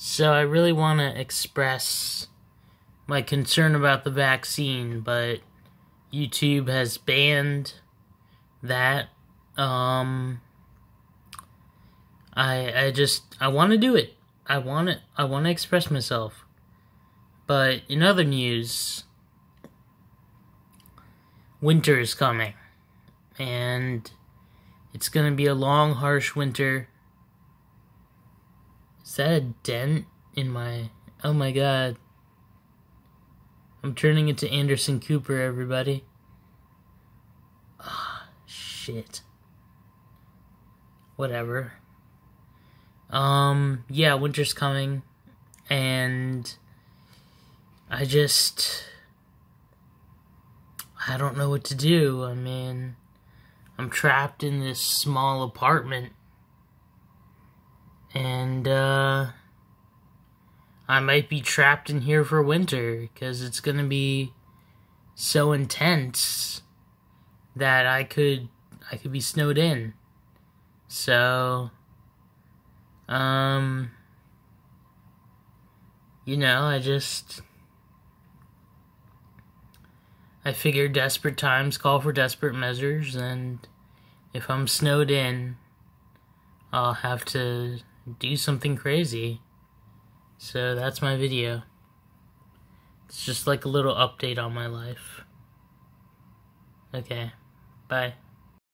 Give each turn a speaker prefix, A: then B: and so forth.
A: So I really want to express my concern about the vaccine, but YouTube has banned that. Um, I I just I want to do it. I want it. I want to express myself. But in other news, winter is coming, and it's gonna be a long, harsh winter. Is that a dent in my? Oh my god. I'm turning into Anderson Cooper, everybody. Ah, shit. Whatever. Um, yeah, winter's coming, and I just. I don't know what to do. I mean, I'm trapped in this small apartment, and, uh. I might be trapped in here for winter because it's gonna be so intense that I could I could be snowed in. So um you know, I just I figure desperate times call for desperate measures and if I'm snowed in I'll have to do something crazy. So that's my video. It's just like a little update on my life. Okay, bye.